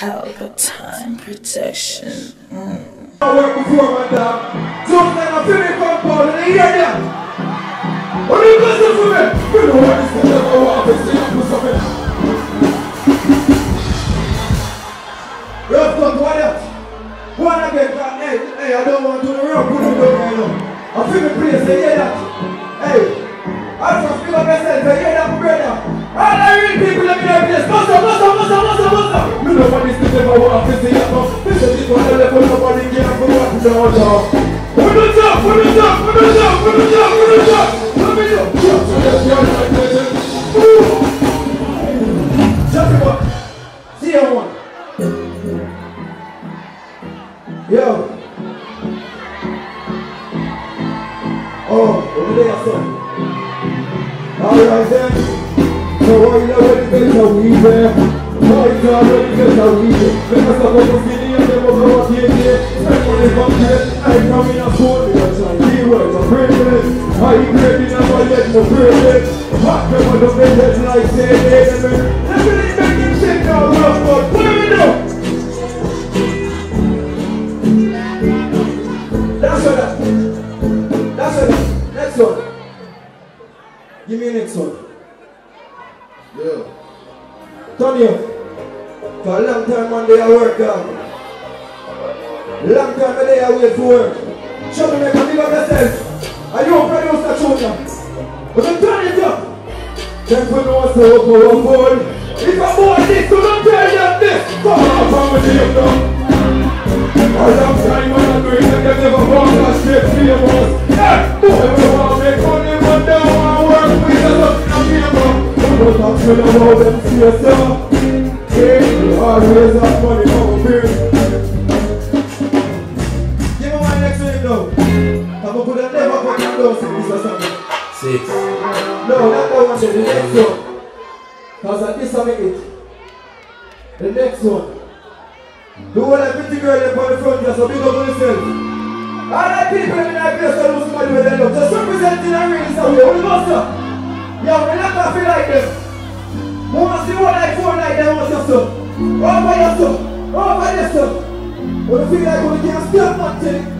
Pelpa time protection. Mm. I work before my dog. So then I feel me compound and I hear that. What are you listening for me? You know what this is about what I've been up with something. Rough talk, what else? One again, hey, hey, I don't want to do the it down right now. I feel the place, they hear that. Hey, I just feel like myself, they hear that, brother. Can for what is on top. Put it up, put it up, put it up, put it up, put it up. Oh, what it how we what how we? Because I'm and them over what you. I I'm keywords, I'm. I great in a budget, no privilege. Hot them on the business like say they let me. Let me make him shake now, rough, but where we know? That's what that. That's what that. Next one. Give me a next one. Yeah. Tony, for a long time one day I work dog. Long time a day I wait for work. Show me make a big up yourself. Are you a producer tune But you turn it up. Then we know so powerful. If a boy this, so don't tell them this. Come on, come with him now. A long time when I'm doing it, I never walk a straight famous. Yeah, boy, we want to make money, but they want to work with us. I'm here, but talk to them about them see yourself. Yeah, you always have money Six. No, not that one, the next one. Cause at this I make it. The next one. Do what I pretty girl on the front just so big up on yourself. All the people in that place that lose money with them, just representing a ring somewhere. What do you? Yo, we're not gonna feel like them. We to see what like four like them want your son. Over your son. Over your son. We feel like we can't stop nothing.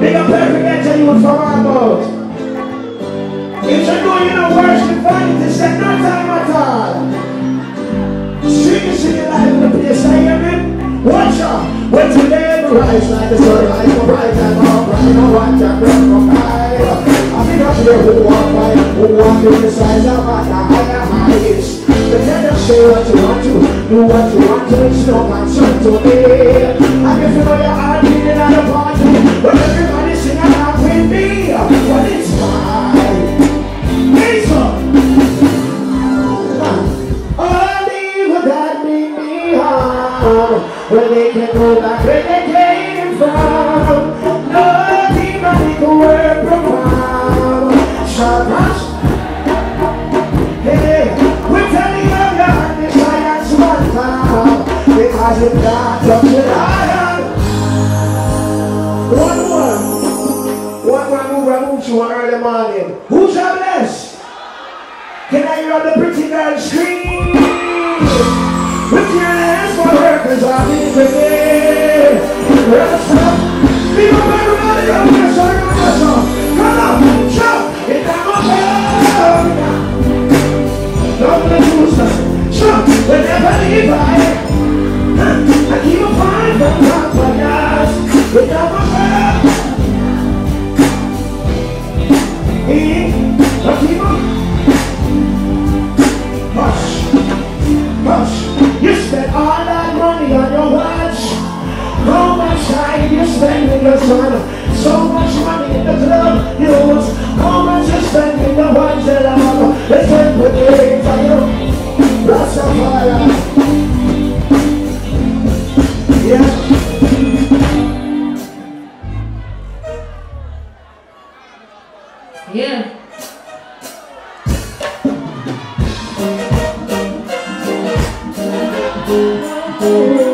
Our mouth. If you know you don't worship vanity, say no time at all. Sing, sing life in the place I am in. Watch out. When today will rise like the sun, rise for bright and all bright. you know what you're from high. I think I should who want fight, who want to decide about the higher heights. Then just say what you want to, do what you want to, it's no concern to me. I can feel your heart beating at a party, but everybody sing along with me. Well, it's mine. For her, cause with your? So much money in the club you lose. How much you spend in the ones that love? Let's get the games on you. Rastafari. Yeah. Yeah. One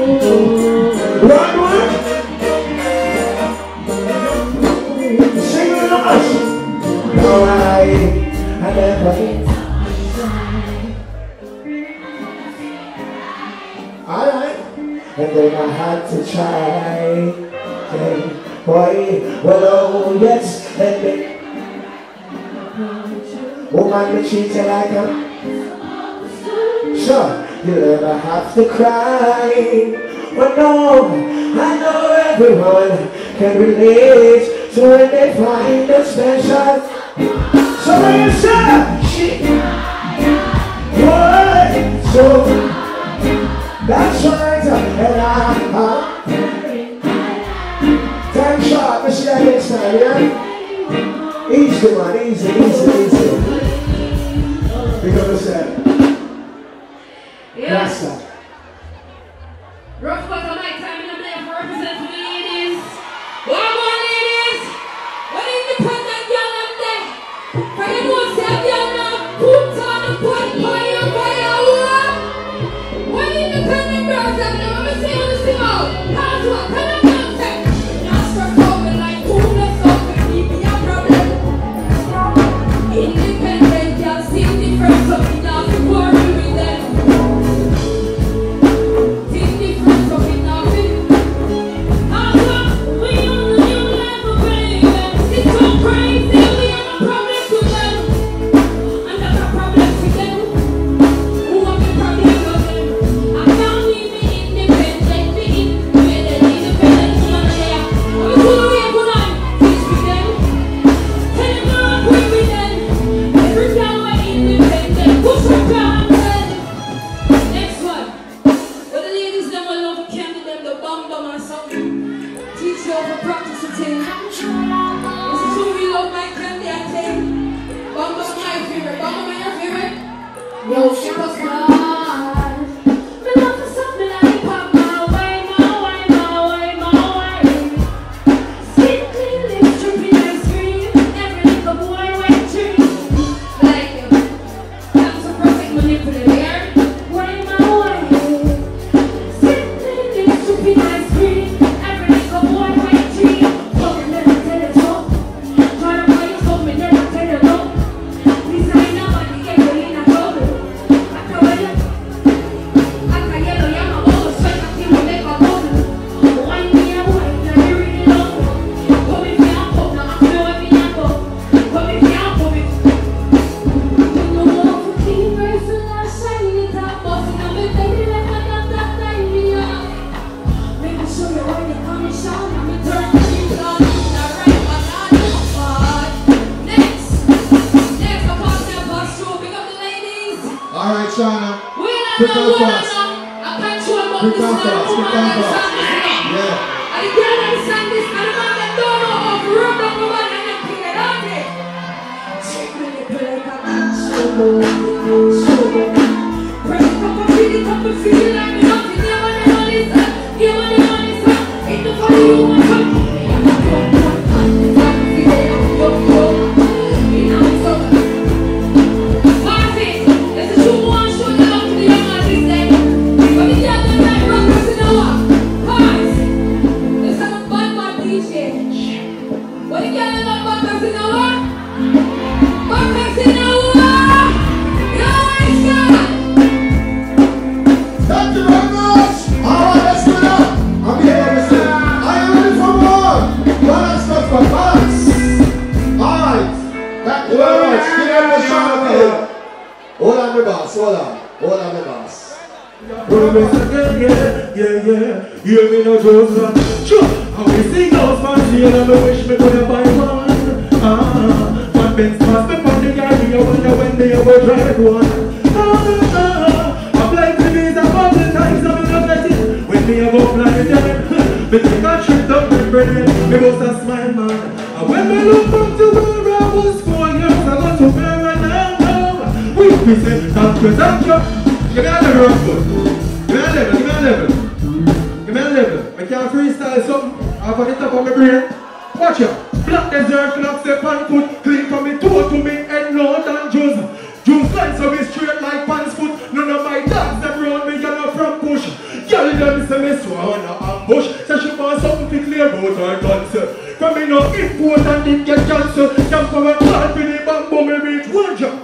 Woman, be treated like a. Sure, you'll never have to cry. But no, I know everyone can relate to when they find a special. So when you say, she, what? So that's right, and I, I, time shot, let's see that next time, yeah? Easy, man, easy, easy, easy. Because of that. Yeah. Rasta. Rough cut on my time in the play for represent for the ladies. One more ladies. What independent young up there? For you know say I'm young now. Put on the pot fire, fire, what? What independent girls up there? Let me see you sing out. How's Quick and what I fast. know. I control but Quick this and man, fast, woman, quick and and fast. son, this man. Yeah. The girl understand this, the that don't know how to rub down the one and them thing they don't get. Shake me nipple like a man, show me, show me. Press it up and feel it up and feel it like me Me no I sing those fancy and I wish me could have buy one. Ah, one Benz pass me from the garden, I wonder when they ever drive one. Ah, ah, I play to these a couple times, I'm get it. When they ever fly them, me take a trip down the brain, me must a smile man. And when me look back to where I was four years ago to where I am now, we say you, thank you. Give me a level, Rockwood. Give me a level, give me a import and did get cancer. Jump from a cloud for the bamboo me reach one jump.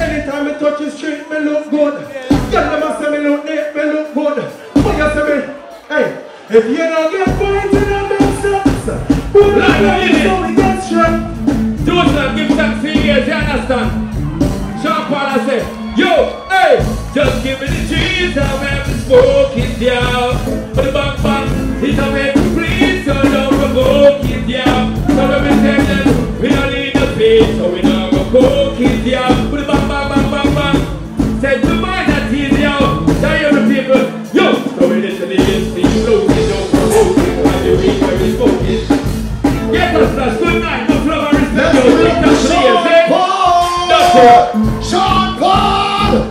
Anytime I touch the street, me look good. Girl, them a say me look neat, me look good. But you say me, hey, if you don't get points in a big sense, who Like like it. you so we get straight? Joseph, give thanks for years, you understand? Sean Paul, I say, yo, hey, just give me the cheese, the smoke it down. But the bang bang, it's a way them, and the. Sean Paul.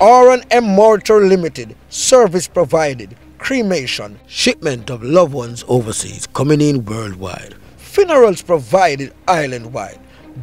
R&M Mortuary Limited, service provided, cremation, shipment of loved ones overseas, coming in worldwide. Funerals provided island-wide,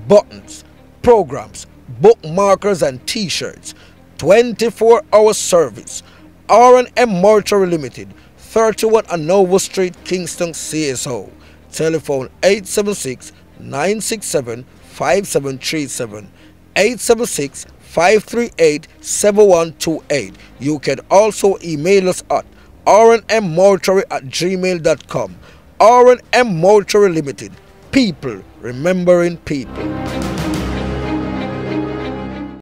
buttons, programs, bookmarkers and t-shirts, 24-hour service. R&M Mortuary Limited, 31 Anova Street, Kingston, CSO. Telephone 876 967 5737 876 538 7128. You can also email us at rnmmortuary at gmail.com. R&M Mortuary Limited. People remembering people.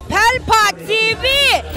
Pelpa TV!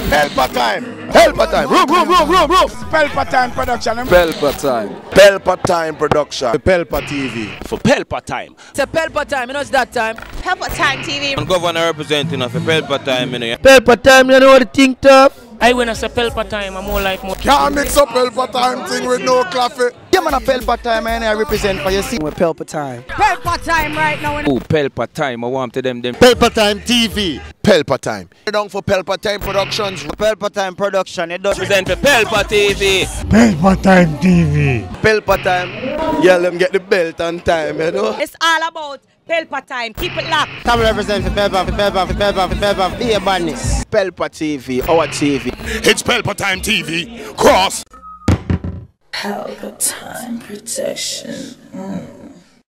Pelpa time. Pelpa time. Room, room, room, room, room. Pelpa time production. Eh? Pelpa time. Pelpa time production. Pelpa TV. for Pelpa time. It's a Pelpa time, you know it's that time. Pelpa Time TV. And governor representing of Pelpa time, you know. Paper time, you know what to think tough? I when I say Pelpa time, I'm more like more. Can't mix up Pelpa time thing with no coffee. Yeah, man, a Pelpa time, man. I represent for you. See, with Pelpa time. Pelpa time right now. Oh, Pelpa time, I want to them them. Pelpa time TV. Pelpa time. Down for Pelpa time productions. Pelpa time production. It does Represent for Pelpa TV. Pelpa time TV. Pelpa time. Yeah, let them get the belt on time, you know. It's all about Pelpa time. Keep it locked. Come represent for Pelpa, for Pelpa, for Pelpa, for Pelpa. Be a badness. Pelpa TV, our TV. It's Pelpa time TV. Cross. Pelpa time protection. Mm.